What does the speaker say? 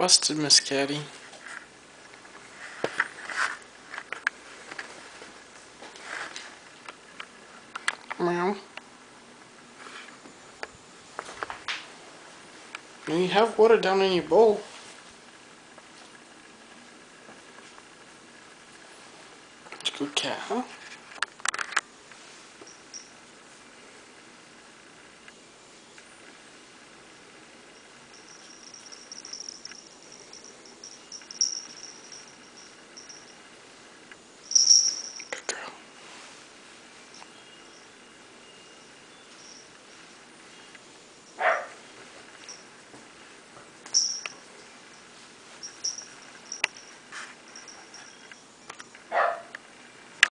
Busted miscarry. Meow. And you have water down in your bowl. It's good cat, huh?